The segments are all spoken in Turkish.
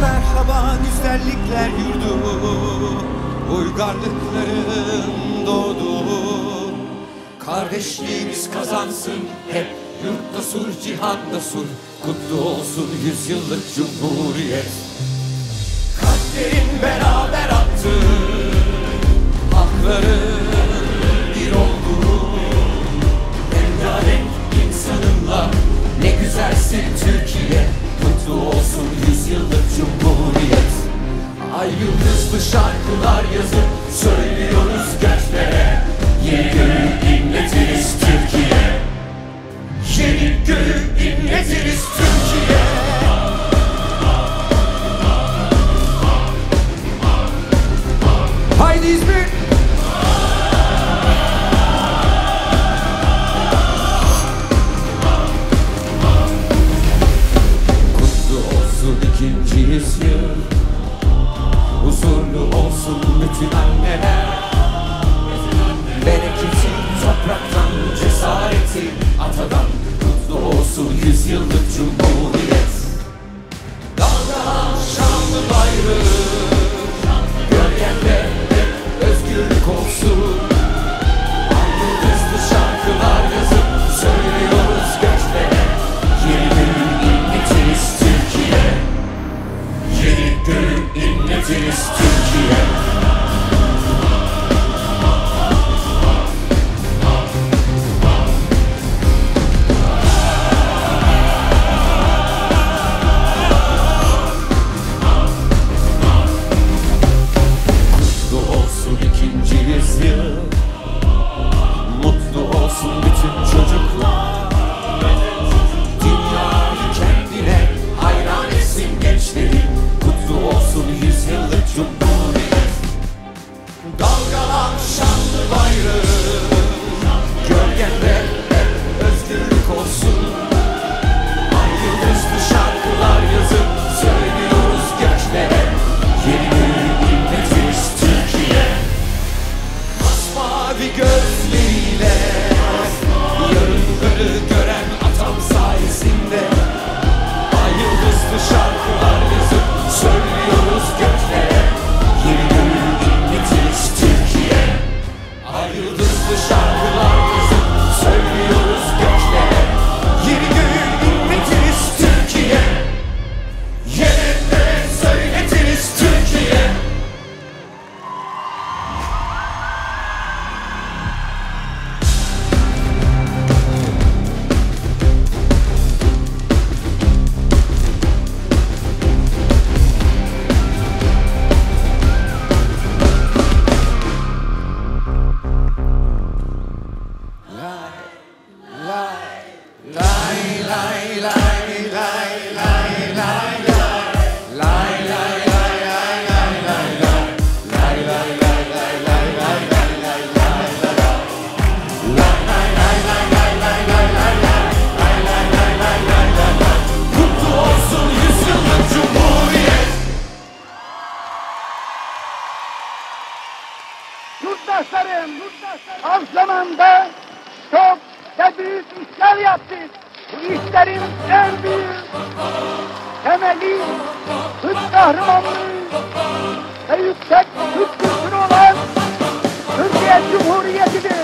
Merhaba güzellikler yurdu Uygarlıkların doğdu. Kardeşliğimiz kazansın hep Yurtta sur, cihanda sur Kutlu olsun yüzyıllık cumhuriyet. Kalplerin beraber attı Hakları Albüm hızlı şarkılar yazıp söylüyoruz gençlere. Yeni göğü inletiriz Türkiye. Yeni göğü inletiriz Türkiye. yurttaşlarım az zamanda çok ve büyük işler yaptık. Bu işlerin en büyük temeli Türk kahramanlığı ve yüksek Türk kültürü olan Türkiye Cumhuriyeti'dir.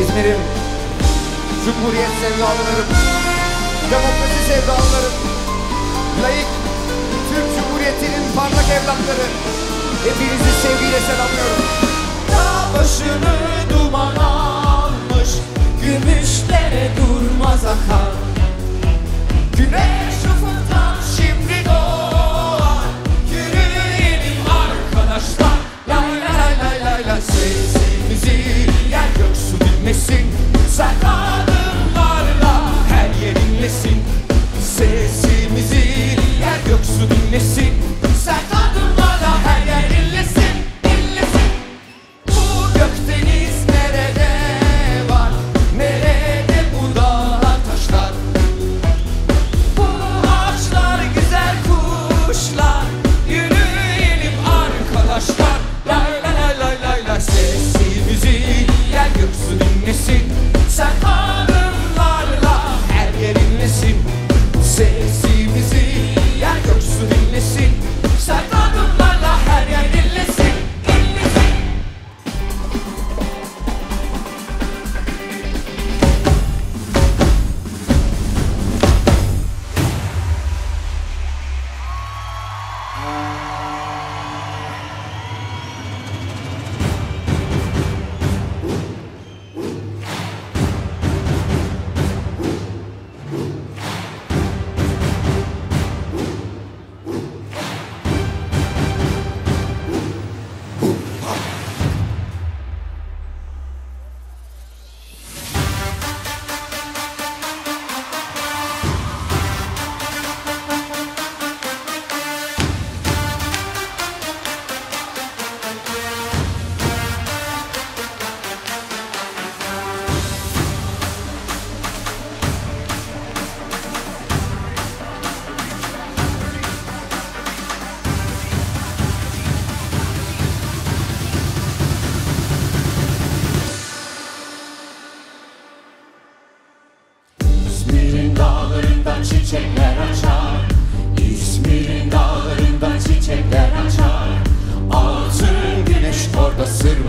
İzmir'im, Cumhuriyet sevdalılarım, demokrasi sevdalılarım, layık Türk Cumhuriyeti'nin parlak evlatları, hepinizi sevgiyle selamlıyorum. Dağ başını duman almış, gümüşlere duman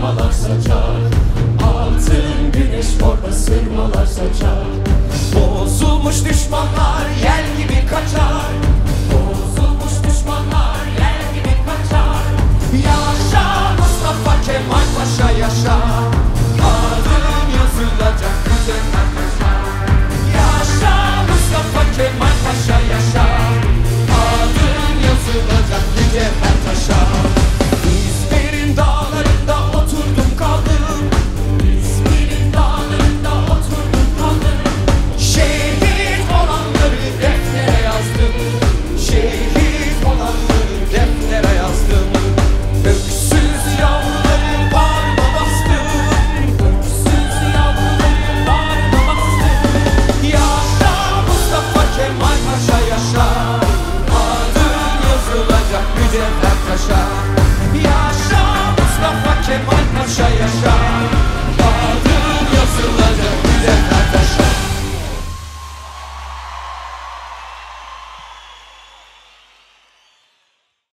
sırmalar saçar. Altın güneş borda sırmalar saçar. Bozulmuş düşmanlar yel gibi kaçar. Bozulmuş düşmanlar yel gibi kaçar. Yaşa Mustafa Kemal Paşa yaşa.